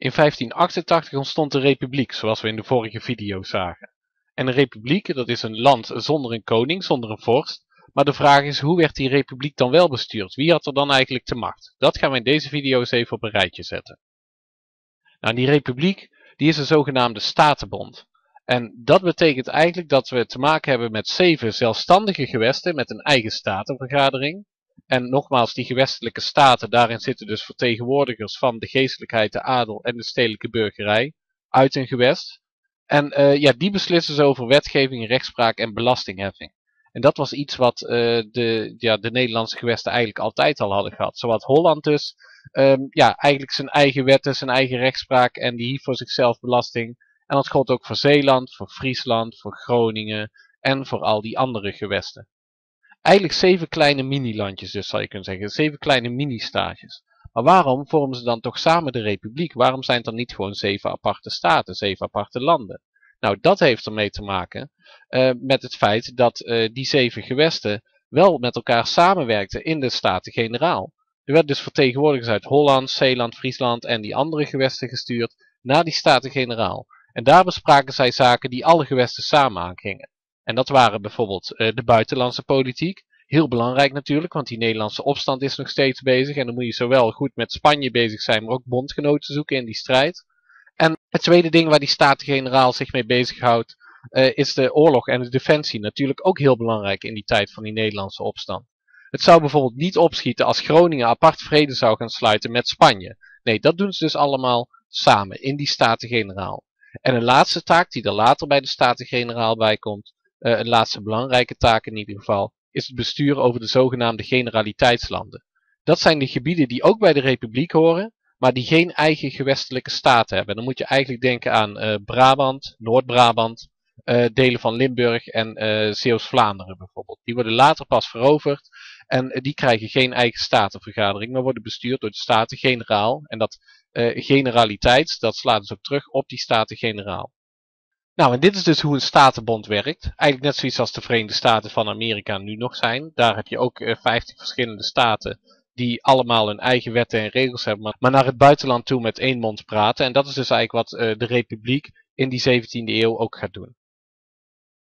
In 1588 ontstond de republiek, zoals we in de vorige video zagen. En een republiek, dat is een land zonder een koning, zonder een vorst. Maar de vraag is, hoe werd die republiek dan wel bestuurd? Wie had er dan eigenlijk de macht? Dat gaan we in deze video eens even op een rijtje zetten. Nou, die republiek, die is een zogenaamde statenbond. En dat betekent eigenlijk dat we te maken hebben met zeven zelfstandige gewesten met een eigen statenvergadering. En nogmaals, die gewestelijke staten, daarin zitten dus vertegenwoordigers van de geestelijkheid, de adel en de stedelijke burgerij uit een gewest. En uh, ja, die beslissen ze over wetgeving, rechtspraak en belastingheffing. En dat was iets wat uh, de, ja, de Nederlandse gewesten eigenlijk altijd al hadden gehad. Zowat Holland dus, um, ja, eigenlijk zijn eigen wetten, zijn eigen rechtspraak en die hief voor zichzelf belasting. En dat gold ook voor Zeeland, voor Friesland, voor Groningen en voor al die andere gewesten. Eigenlijk zeven kleine mini-landjes dus, zou je kunnen zeggen. Zeven kleine mini-staatjes. Maar waarom vormen ze dan toch samen de republiek? Waarom zijn het dan niet gewoon zeven aparte staten, zeven aparte landen? Nou, dat heeft ermee te maken uh, met het feit dat uh, die zeven gewesten wel met elkaar samenwerkten in de Staten-Generaal. Er werden dus vertegenwoordigers uit Holland, Zeeland, Friesland en die andere gewesten gestuurd naar die Staten-Generaal. En daar bespraken zij zaken die alle gewesten samen aangingen. En dat waren bijvoorbeeld uh, de buitenlandse politiek. Heel belangrijk natuurlijk, want die Nederlandse opstand is nog steeds bezig. En dan moet je zowel goed met Spanje bezig zijn, maar ook bondgenoten zoeken in die strijd. En het tweede ding waar die Staten-Generaal zich mee bezighoudt, uh, is de oorlog en de defensie. Natuurlijk ook heel belangrijk in die tijd van die Nederlandse opstand. Het zou bijvoorbeeld niet opschieten als Groningen apart vrede zou gaan sluiten met Spanje. Nee, dat doen ze dus allemaal samen in die Staten-Generaal. En een laatste taak die er later bij de Staten-Generaal bij komt, een laatste belangrijke taak in ieder geval, is het bestuur over de zogenaamde generaliteitslanden. Dat zijn de gebieden die ook bij de Republiek horen, maar die geen eigen gewestelijke staat hebben. Dan moet je eigenlijk denken aan uh, Brabant, Noord-Brabant, uh, delen van Limburg en uh, Zeeuws-Vlaanderen bijvoorbeeld. Die worden later pas veroverd en die krijgen geen eigen statenvergadering, maar worden bestuurd door de Staten-Generaal. En dat generaliteit, dat slaat dus ook terug op die Staten-Generaal. Nou, en dit is dus hoe een statenbond werkt. Eigenlijk net zoiets als de Verenigde Staten van Amerika nu nog zijn. Daar heb je ook uh, 50 verschillende staten die allemaal hun eigen wetten en regels hebben, maar naar het buitenland toe met één mond praten. En dat is dus eigenlijk wat uh, de Republiek in die 17e eeuw ook gaat doen.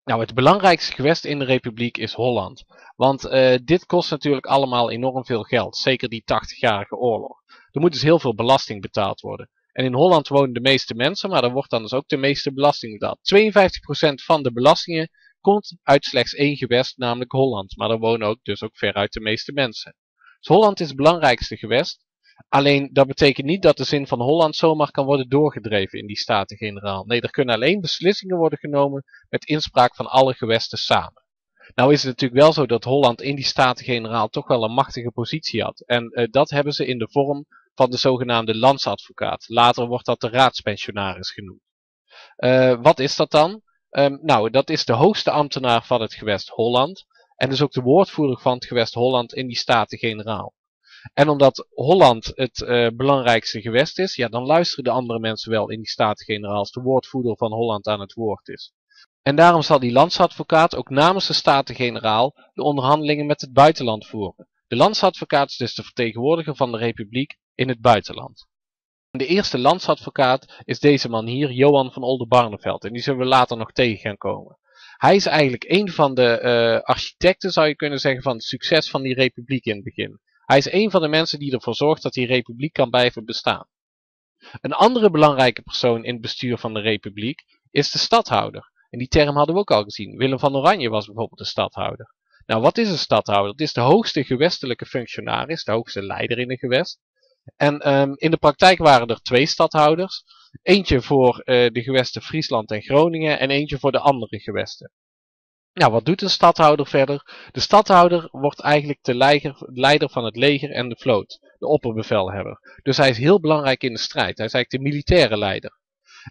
Nou, het belangrijkste gewest in de Republiek is Holland. Want uh, dit kost natuurlijk allemaal enorm veel geld. Zeker die 80-jarige oorlog. Er moet dus heel veel belasting betaald worden. En in Holland wonen de meeste mensen, maar er wordt dan dus ook de meeste belasting betaald. 52% van de belastingen komt uit slechts één gewest, namelijk Holland. Maar er wonen ook dus ook veruit de meeste mensen. Dus Holland is het belangrijkste gewest. Alleen dat betekent niet dat de zin van Holland zomaar kan worden doorgedreven in die Staten-Generaal. Nee, er kunnen alleen beslissingen worden genomen met inspraak van alle gewesten samen. Nou is het natuurlijk wel zo dat Holland in die Staten-Generaal toch wel een machtige positie had. En uh, dat hebben ze in de vorm van de zogenaamde landsadvocaat. Later wordt dat de raadspensionaris genoemd. Uh, wat is dat dan? Um, nou, dat is de hoogste ambtenaar van het gewest Holland. En dus ook de woordvoerder van het gewest Holland in die Staten-Generaal. En omdat Holland het uh, belangrijkste gewest is, ja, dan luisteren de andere mensen wel in die Staten-Generaal als de woordvoerder van Holland aan het woord is. En daarom zal die landsadvocaat ook namens de Staten-Generaal de onderhandelingen met het buitenland voeren. De landsadvocaat is dus de vertegenwoordiger van de republiek in het buitenland. De eerste landsadvocaat is deze man hier, Johan van Oldenbarneveld. En die zullen we later nog tegen gaan komen. Hij is eigenlijk een van de uh, architecten, zou je kunnen zeggen, van het succes van die republiek in het begin. Hij is een van de mensen die ervoor zorgt dat die republiek kan blijven bestaan. Een andere belangrijke persoon in het bestuur van de republiek is de stadhouder. En die term hadden we ook al gezien. Willem van Oranje was bijvoorbeeld de stadhouder. Nou, wat is een stadhouder? Het is de hoogste gewestelijke functionaris, de hoogste leider in een gewest. En um, in de praktijk waren er twee stadhouders. Eentje voor uh, de gewesten Friesland en Groningen en eentje voor de andere gewesten. Nou, wat doet een stadhouder verder? De stadhouder wordt eigenlijk de leider, leider van het leger en de vloot, de opperbevelhebber. Dus hij is heel belangrijk in de strijd. Hij is eigenlijk de militaire leider.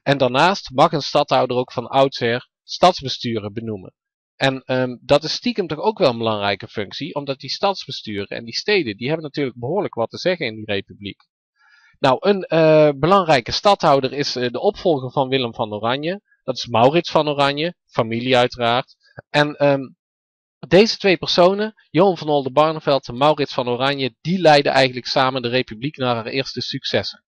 En daarnaast mag een stadhouder ook van oudsher stadsbesturen benoemen. En um, dat is stiekem toch ook wel een belangrijke functie, omdat die stadsbesturen en die steden, die hebben natuurlijk behoorlijk wat te zeggen in die republiek. Nou, een uh, belangrijke stadhouder is uh, de opvolger van Willem van Oranje. Dat is Maurits van Oranje, familie uiteraard. En um, deze twee personen, Johan van Oldenbarneveld en Maurits van Oranje, die leiden eigenlijk samen de republiek naar haar eerste successen.